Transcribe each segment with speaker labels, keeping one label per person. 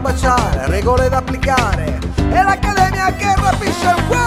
Speaker 1: baciare, regole da applicare. E l'accademia che rapisce il cuore!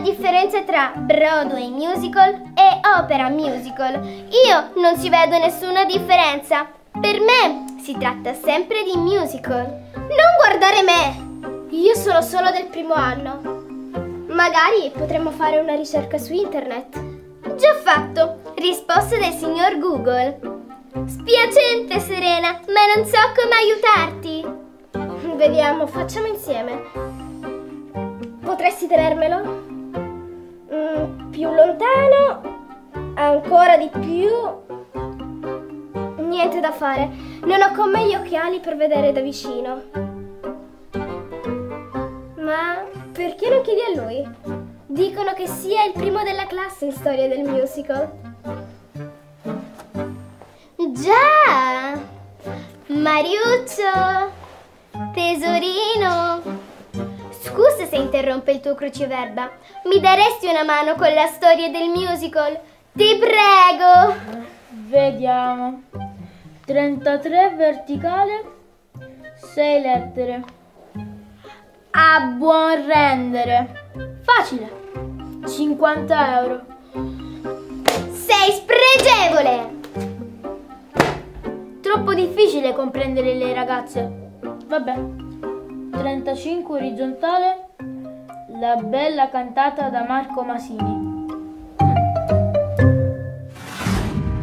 Speaker 2: Differenza tra Broadway musical e opera musical. Io non ci vedo nessuna differenza. Per me si tratta sempre di musical. Non guardare me! Io sono solo del primo anno. Magari potremmo fare una ricerca su internet. Già fatto! Risposta del signor Google. Spiacente, Serena, ma non so come aiutarti. Vediamo, facciamo insieme. Potresti tenermelo? Più lontano? Ancora di più? Niente da fare. Non ho con me gli occhiali per vedere da vicino. Ma perché non chiedi a lui? Dicono che sia il primo della classe in storia del musical. Già! Mariuccio! Tesorino! Scusa se interrompe il tuo cruciverba. Mi daresti una mano con la storia del musical? Ti prego!
Speaker 3: Vediamo. 33 verticale, 6 lettere. A buon rendere. Facile. 50 euro.
Speaker 2: Sei spregevole!
Speaker 3: Troppo difficile comprendere le ragazze. Vabbè. 35 orizzontale. La bella cantata da Marco Masini.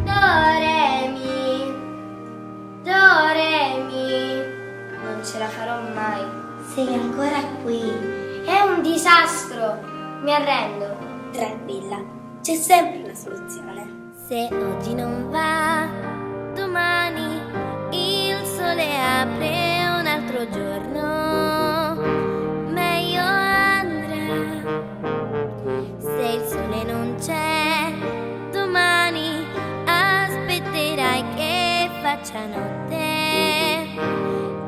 Speaker 2: Do, re, mi. Do, re, mi. Non ce la farò mai.
Speaker 4: Sei ancora qui.
Speaker 2: È un disastro. Mi arrendo.
Speaker 4: Tranquilla, c'è sempre una soluzione.
Speaker 5: Se oggi non va, domani il sole apre che faccia notte.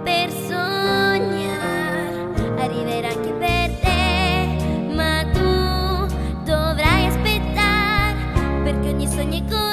Speaker 5: Per sognare arriverà anche per te, ma tu dovrai aspettare perché ogni sogno è così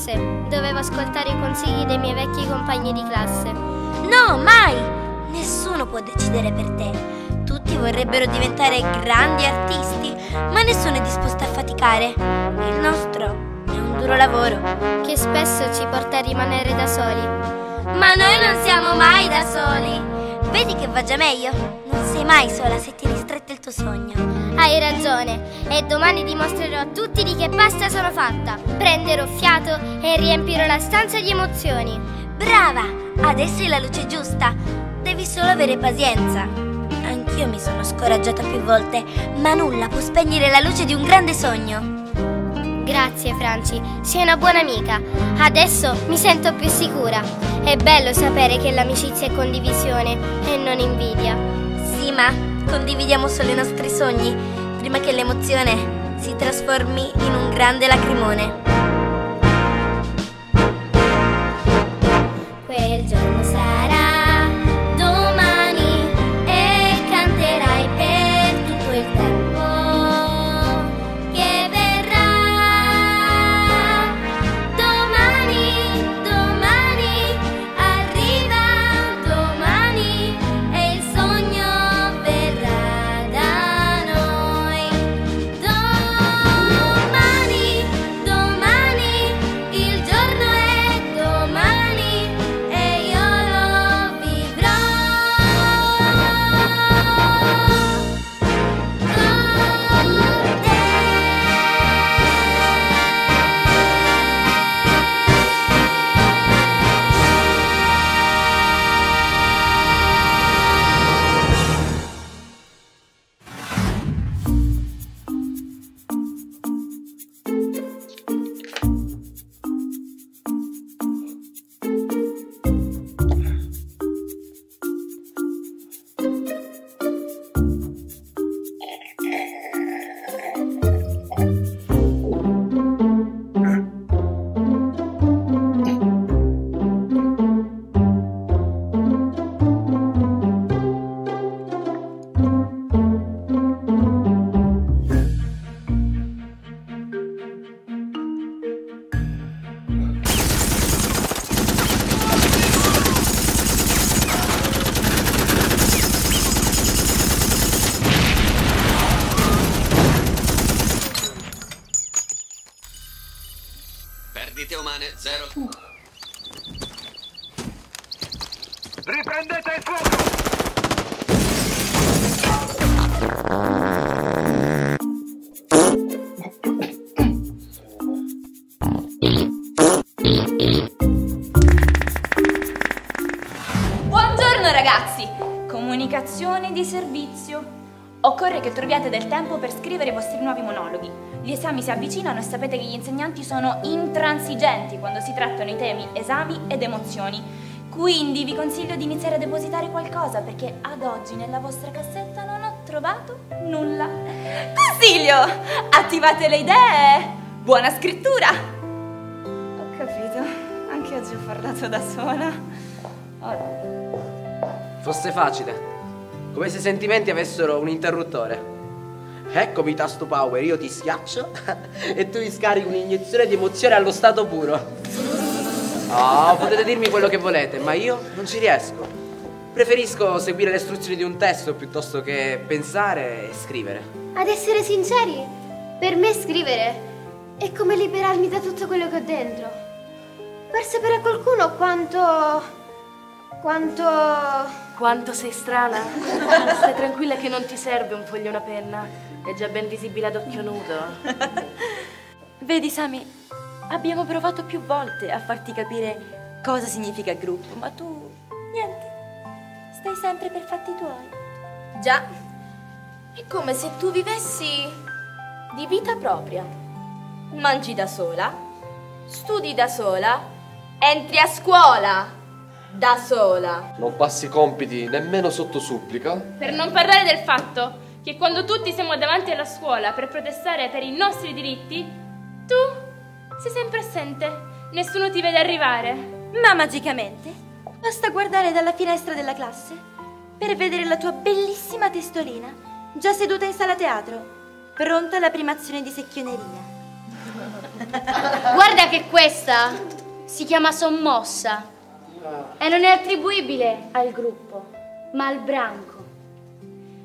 Speaker 2: Forse dovevo ascoltare i consigli dei miei vecchi compagni di classe.
Speaker 4: No, mai! Nessuno può decidere per te. Tutti vorrebbero diventare grandi artisti, ma nessuno è disposto a faticare. Il nostro è un duro lavoro.
Speaker 2: Che spesso ci porta a rimanere da soli.
Speaker 4: Ma noi non siamo mai da soli. Vedi che va già meglio? Non sei mai sola se tieni stretto il tuo sogno.
Speaker 2: Hai ragione, e domani dimostrerò a tutti di che pasta sono fatta. Prenderò fiato e riempirò la stanza di emozioni.
Speaker 4: Brava! Adesso è la luce giusta. Devi solo avere pazienza. Anch'io mi sono scoraggiata più volte, ma nulla può spegnere la luce di un grande sogno.
Speaker 2: Grazie Franci, sei una buona amica. Adesso mi sento più sicura. È bello sapere che l'amicizia è condivisione e non invidia.
Speaker 4: Sì, ma
Speaker 6: condividiamo solo i nostri sogni prima che l'emozione si trasformi in un grande lacrimone.
Speaker 5: Quel giorno sarà
Speaker 7: Gli esami si avvicinano e sapete che gli insegnanti sono intransigenti quando si trattano i temi esami ed emozioni. Quindi vi consiglio di iniziare a depositare qualcosa perché ad oggi nella vostra cassetta non ho trovato nulla. Consiglio! Attivate le idee! Buona scrittura! Ho capito, anche oggi ho parlato da sola. Ora.
Speaker 8: Fosse facile. Come se i sentimenti avessero un interruttore. Eccomi tasto power, io ti schiaccio e tu mi scarichi un'iniezione di emozione allo stato puro. Oh, potete dirmi quello che volete, ma io non ci riesco. Preferisco seguire le istruzioni di un testo piuttosto che pensare e scrivere.
Speaker 1: Ad essere sinceri, per me scrivere è come liberarmi da tutto quello che ho dentro. Per sapere a qualcuno quanto... quanto...
Speaker 9: Quanto sei strana? Stai tranquilla che non ti serve un foglio e una penna. È già ben visibile ad occhio nudo.
Speaker 7: Vedi Sami, abbiamo provato più volte a farti capire cosa significa gruppo, ma tu niente. Stai sempre per fatti tuoi.
Speaker 9: Già, è come se tu vivessi di vita propria.
Speaker 7: Mangi da sola, studi da sola, entri a scuola da sola.
Speaker 10: Non passi i compiti nemmeno sotto supplica?
Speaker 11: Per non parlare del fatto che quando tutti siamo davanti alla scuola per protestare per i nostri diritti, tu sei sempre assente, nessuno ti vede arrivare.
Speaker 7: Ma magicamente basta guardare dalla finestra della classe per vedere la tua bellissima testolina già seduta in sala teatro, pronta alla prima azione di secchioneria.
Speaker 11: Guarda che questa si chiama sommossa e non è attribuibile al gruppo, ma al branco.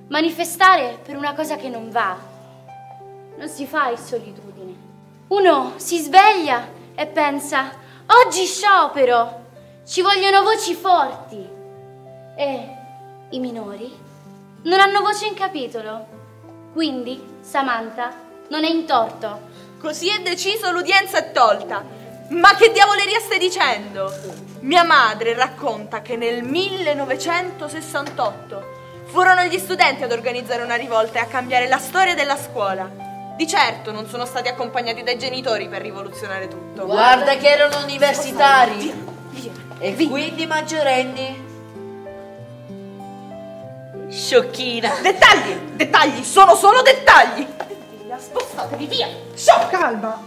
Speaker 11: Manifestare per una cosa che non va non si fa in solitudine. Uno si sveglia e pensa, oggi sciopero, ci vogliono voci forti. E i minori non hanno voce in capitolo. Quindi Samantha non è in torto.
Speaker 12: Così è deciso, l'udienza è tolta. Ma che diavoleria stai dicendo? Mia madre racconta che nel 1968 furono gli studenti ad organizzare una rivolta e a cambiare la storia della scuola. Di certo non sono stati accompagnati dai genitori per rivoluzionare tutto.
Speaker 13: Guarda che erano universitari e quindi maggiorenni. Sciocchina.
Speaker 14: Dettagli, dettagli, sono solo dettagli.
Speaker 11: Via, spostatevi via.
Speaker 15: Calma!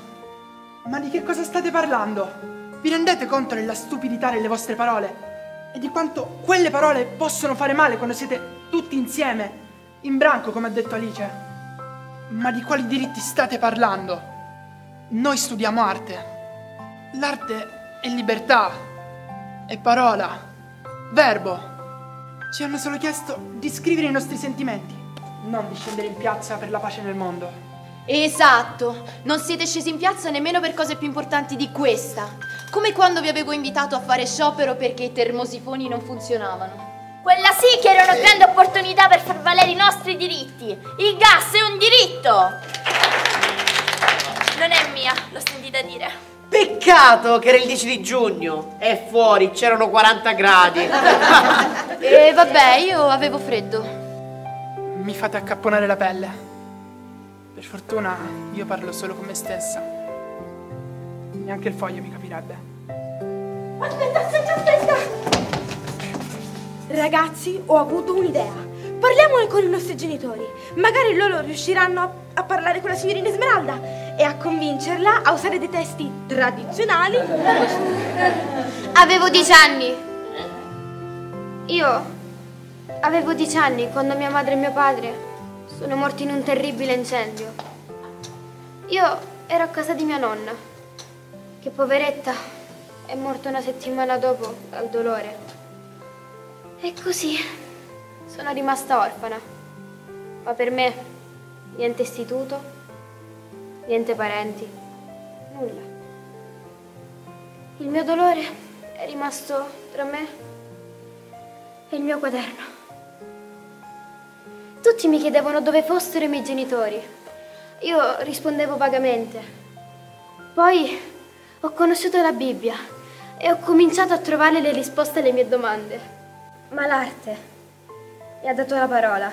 Speaker 15: Ma di che cosa state parlando? Vi rendete conto della stupidità delle vostre parole? E di quanto quelle parole possono fare male quando siete tutti insieme, in branco, come ha detto Alice? Ma di quali diritti state parlando? Noi studiamo arte. L'arte è libertà, è parola, verbo. Ci hanno solo chiesto di scrivere i nostri sentimenti, non di scendere in piazza per la pace nel mondo.
Speaker 11: Esatto, non siete scesi in piazza nemmeno per cose più importanti di questa. Come quando vi avevo invitato a fare sciopero perché i termosifoni non funzionavano.
Speaker 16: Quella sì che era una grande opportunità per far valere i nostri diritti. Il gas è un diritto. Non è mia, l'ho sentita dire.
Speaker 13: Peccato che era il 10 di giugno e fuori c'erano 40 gradi.
Speaker 11: E vabbè, io avevo freddo.
Speaker 15: Mi fate accapponare la pelle. Per fortuna io parlo solo con me stessa. Neanche il foglio mi capirebbe.
Speaker 12: Aspetta, aspetta, aspetta! Ragazzi, ho avuto un'idea. Parliamone con i nostri genitori. Magari loro riusciranno a, a parlare con la signorina Esmeralda e a convincerla a usare dei testi tradizionali.
Speaker 16: Avevo dieci anni. Io avevo dieci anni quando mia madre e mio padre sono morti in un terribile incendio. Io ero a casa di mia nonna, che poveretta è morta una settimana dopo dal dolore. E così sono rimasta orfana. Ma per me niente istituto, niente parenti, nulla. Il mio dolore è rimasto tra me e il mio quaderno. Tutti mi chiedevano dove fossero i miei genitori. Io rispondevo vagamente. Poi ho conosciuto la Bibbia e ho cominciato a trovare le risposte alle mie domande. Ma l'arte mi ha dato la parola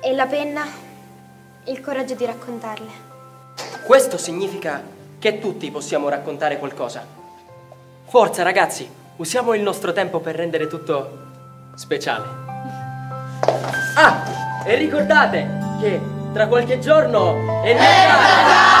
Speaker 16: e la penna il coraggio di raccontarle.
Speaker 8: Questo significa che tutti possiamo raccontare qualcosa. Forza ragazzi, usiamo il nostro tempo per rendere tutto speciale. Ah, e ricordate che tra qualche giorno è Natale!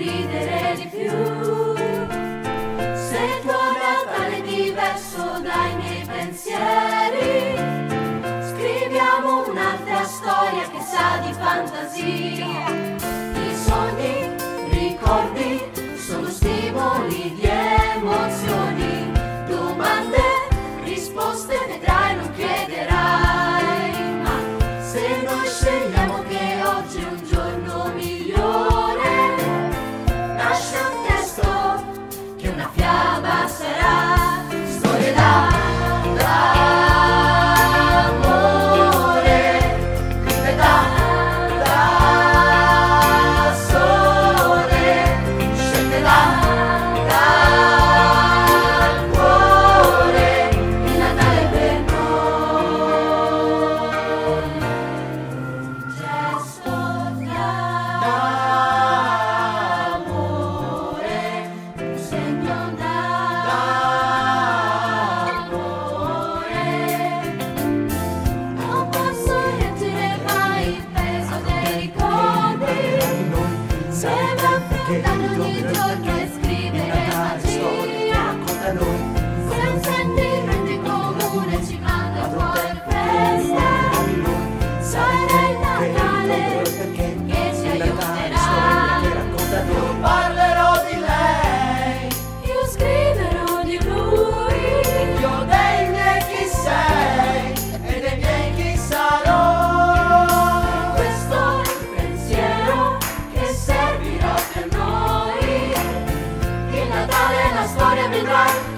Speaker 17: Ridere di più. Se il tuo Natale è diverso dai miei pensieri, scriviamo un'altra storia che sa di fantasia. I sogni, ricordi, sono stimoli di emozioni,
Speaker 7: Canada.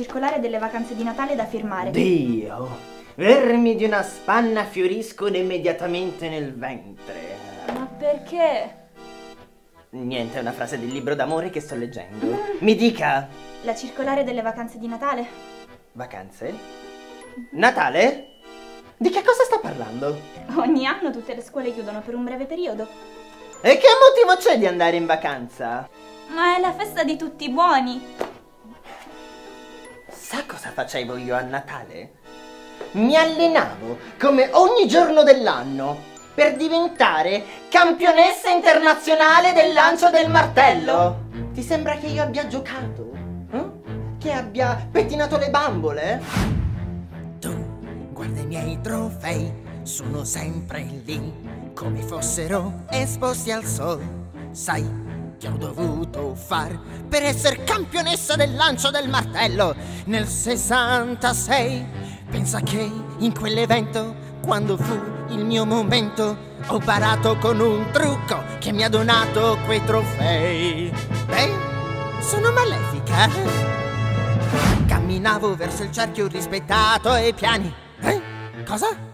Speaker 7: Circolare delle vacanze di Natale da firmare.
Speaker 18: Dio, vermi di una spanna fioriscono immediatamente nel ventre.
Speaker 7: Ma perché?
Speaker 18: Niente, è una frase del libro d'amore che sto leggendo. Mi dica,
Speaker 7: La circolare delle vacanze di Natale?
Speaker 18: vacanze? Natale? Di che cosa sta parlando?
Speaker 7: Ogni anno tutte le scuole chiudono per un breve periodo.
Speaker 18: E che motivo c'è di andare in vacanza?
Speaker 7: Ma è la festa di tutti i buoni.
Speaker 18: Sa cosa facevo io a Natale? Mi allenavo come ogni giorno dell'anno per diventare campionessa internazionale del lancio del martello. Ti sembra che io abbia giocato? Eh? Che abbia pettinato le bambole?
Speaker 19: Guarda i miei trofei, sono sempre lì, come fossero esposti al sol. Sai che ho dovuto far per essere campionessa del lancio del martello nel 66. Pensa che in quell'evento, quando fu il mio momento, ho parato con un trucco che mi ha donato quei trofei. Beh, sono malefica. Camminavo verso il cerchio rispettato e piani. Eh? Cosa?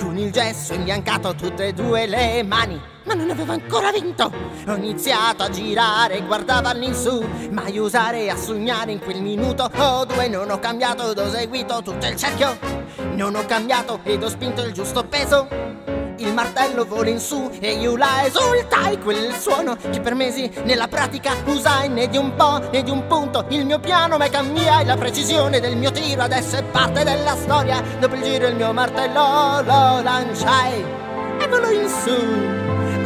Speaker 19: Con il gesso imbiancato tutte e due le mani. Ma non avevo ancora vinto. Ho iniziato a girare, guardavo all'insù. Mai usare a sognare in quel minuto o due. Non ho cambiato ed ho seguito tutto il cerchio. Non ho cambiato ed ho spinto il giusto peso. Il martello vola in su e io la esultai Quel suono che per mesi nella pratica usai Né di un po' né di un punto il mio piano ma cambiai La precisione del mio tiro adesso è parte della storia Dopo il giro il mio martello lo lanciai E volò in su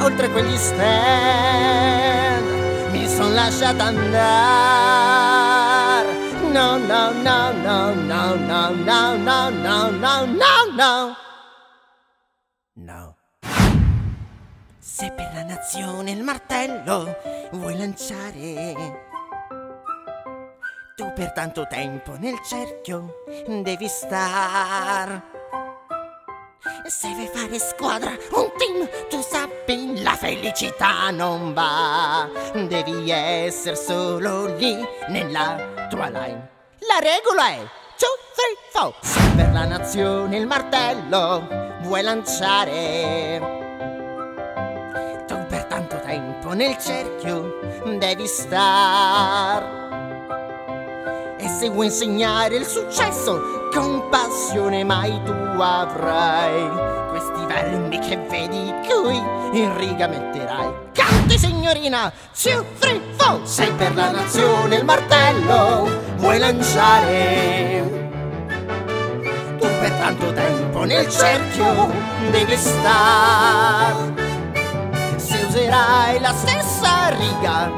Speaker 19: oltre quegli stand Mi son lasciata andare no, no, no, no, no, no, no, no, no, no No. Se per la nazione il martello vuoi lanciare, tu per tanto tempo nel cerchio devi star. Se vuoi fare squadra, un team, tu sappi, la felicità non va. Devi essere solo lì nella tua line. La regola è 2, 3, 4. Se per la nazione il martello vuoi lanciare, nel cerchio devi star. E se vuoi insegnare il successo, con passione mai tu avrai questi vermi che vedi qui in riga metterai. Canti signorina, 2, 3, 4. Sei per la nazione il martello, vuoi lanciare tu per tanto tempo nel cerchio devi star. Se userai la stessa riga,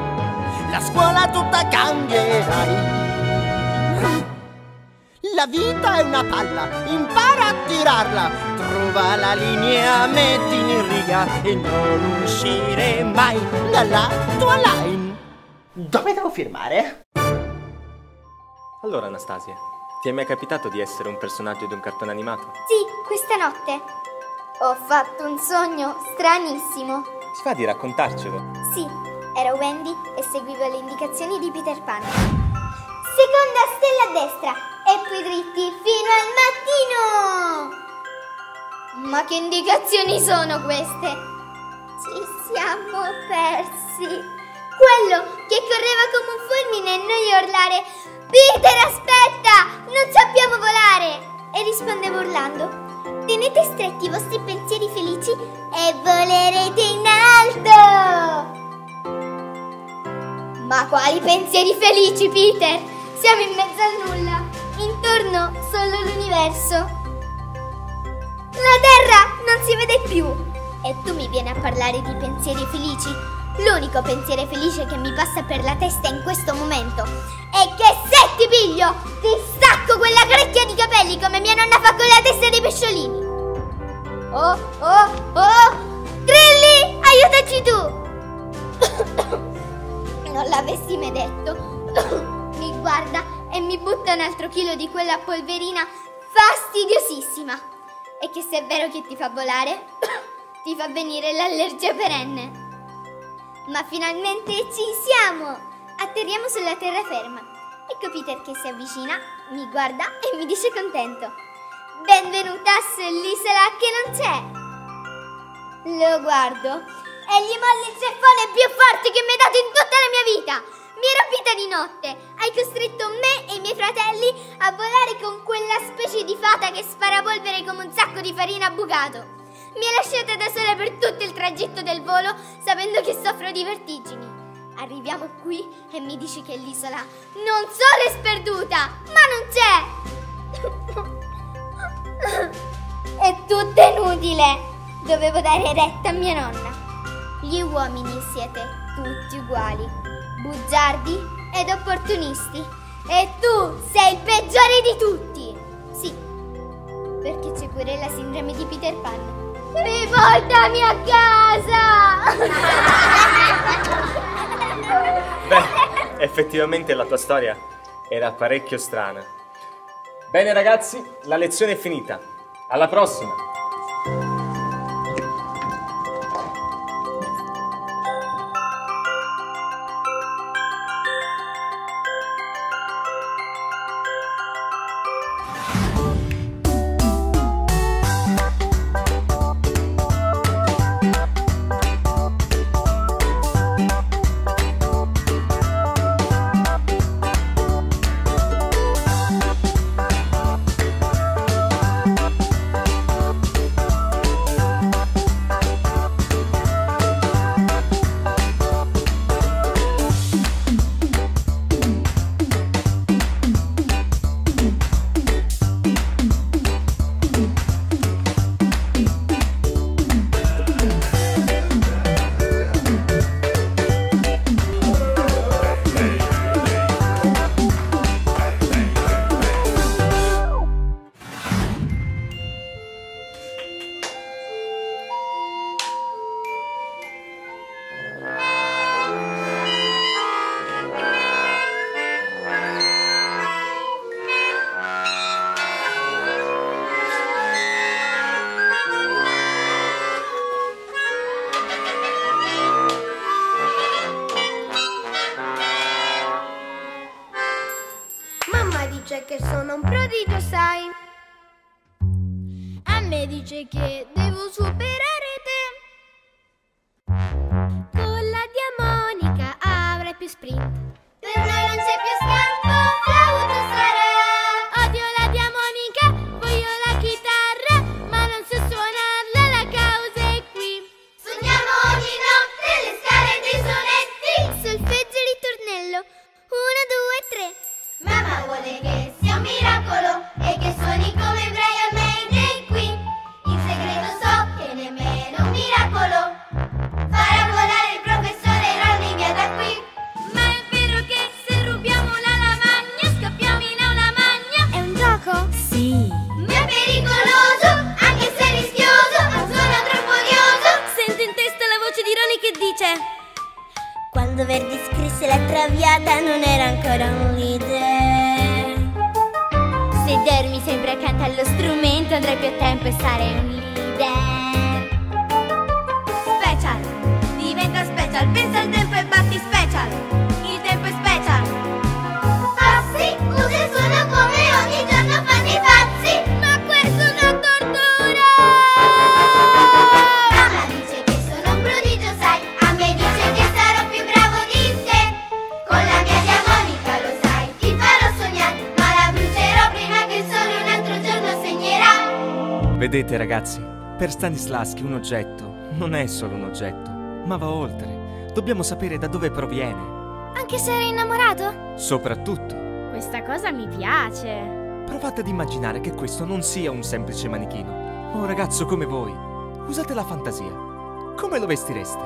Speaker 19: la scuola tutta cambierai. La vita è una palla, impara a tirarla, trova la linea, metti in riga e non uscire mai dalla tua line.
Speaker 18: Dove devo firmare?
Speaker 20: Allora, Anastasia, ti è mai capitato di essere un personaggio di un cartone animato?
Speaker 1: Sì, questa notte. Ho fatto un sogno stranissimo.
Speaker 20: Ti va di raccontarcelo?
Speaker 1: Sì, ero Wendy e seguivo le indicazioni di Peter Pan. Seconda stella a destra e poi dritti fino al mattino. Ma che indicazioni sono queste? Ci siamo persi. Quello che correva come un fulmine e noi urlare Peter aspetta! Non sappiamo volare! E rispondevo urlando Tenete stretti i vostri pensieri felici e volerete in alto! Ma quali pensieri felici, Peter? Siamo in mezzo al nulla, intorno solo l'universo. La Terra non si vede più. E tu mi vieni a parlare di pensieri felici? L'unico pensiero felice che mi passa per la testa in questo momento è che se ti piglio, ti stacco quella grecchia di capelli come mia nonna fa con la testa dei pesciolini. Oh, oh, oh! Trilli, aiutaci tu! non l'avessi mai detto. mi guarda e mi butta un altro chilo di quella polverina fastidiosissima. E che se è vero che ti fa volare, ti fa venire l'allergia perenne. Ma finalmente ci siamo! Atterriamo sulla terraferma Ecco Peter che si avvicina, mi guarda e mi dice contento. Benvenuta sull'isola che non c'è. Lo guardo e gli mollo il ceffone più forte che mi hai dato in tutta la mia vita. Mi hai rapita di notte. Hai costretto me e i miei fratelli a volare con quella specie di fata che spara polvere come un sacco di farina bucato. Mi hai lasciata da sola per tutto il tragitto del volo, sapendo che soffro di vertigini. Arriviamo qui e mi dici che l'isola non solo è sperduta, ma non c'è! È tutto inutile! Dovevo dare retta a mia nonna. Gli uomini siete tutti uguali, bugiardi ed opportunisti. E tu sei il peggiore di tutti! Sì, perché c'è pure la sindrome di Peter Pan. Riportami a casa!
Speaker 21: Beh, effettivamente la tua storia era parecchio strana. Bene ragazzi, la lezione è finita. Alla prossima!
Speaker 5: Me dice
Speaker 22: ragazzi, per Stanislaschi un oggetto non è solo un oggetto, ma va oltre. Dobbiamo sapere da dove proviene.
Speaker 1: Anche se eri innamorato?
Speaker 22: Soprattutto,
Speaker 1: Questa cosa mi piace.
Speaker 22: provate ad immaginare che questo non sia un semplice manichino. Un ragazzo come voi. Usate la fantasia. Come lo vestireste?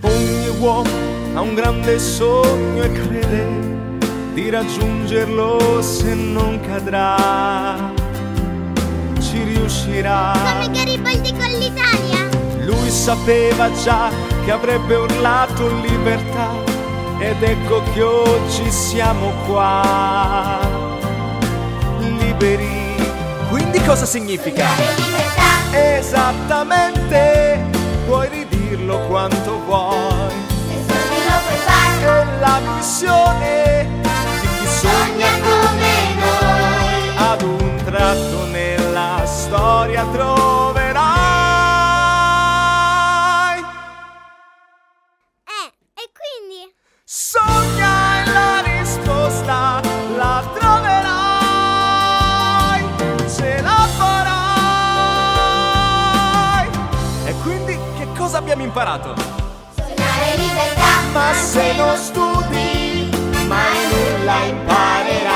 Speaker 23: Ogni uomo ha un grande sogno e crede di raggiungerlo se non cadrà uscirà.
Speaker 5: Come Garibaldi con l'Italia.
Speaker 23: Lui sapeva già che avrebbe urlato libertà ed ecco che oggi siamo qua. Liberi.
Speaker 22: Quindi cosa significa? Libertà.
Speaker 23: Esattamente, puoi ridirlo quanto vuoi.
Speaker 5: Se sogni lo puoi fare.
Speaker 23: È la missione di chi sogna come noi. Ad un tratto nero gloria troverai.
Speaker 24: Eh, e quindi?
Speaker 23: Sogna e la risposta la troverai, ce la farai. E quindi che cosa abbiamo imparato?
Speaker 24: Sognare libertà,
Speaker 23: ma se non studi mai nulla imparerai.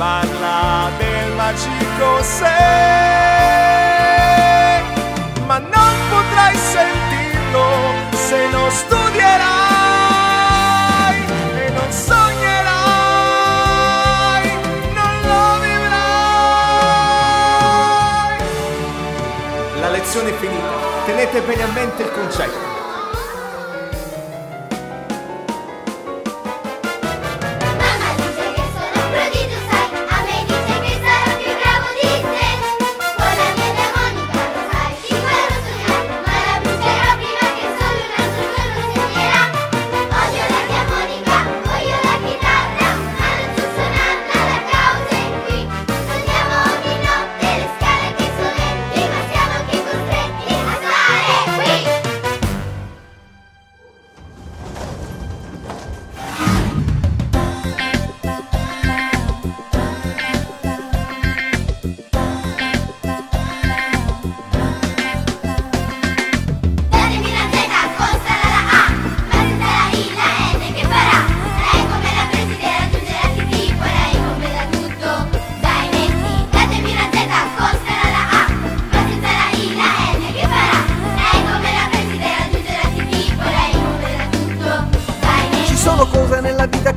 Speaker 23: parla del magico sé, ma non potrai sentirlo se non studierai e non sognerai, non lo vivrai. La lezione è finita, tenete bene a mente il concetto.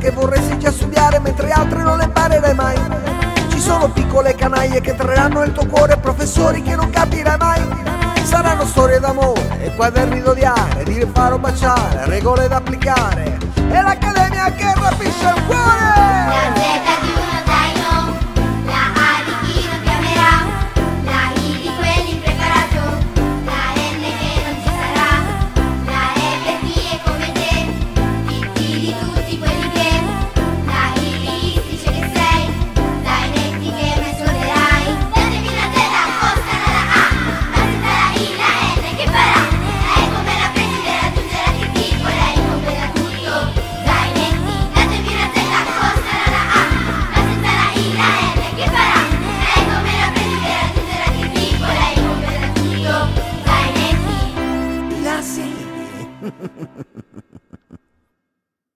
Speaker 24: che
Speaker 1: vorresti già studiare mentre altre non le imparerai mai. Ci sono piccole canaglie che entreranno nel tuo cuore, professori che non capirai mai. Saranno storie d'amore e quaderni d'odiare, di rifare o baciare, regole da applicare. E l'accademia che rapisce il cuore.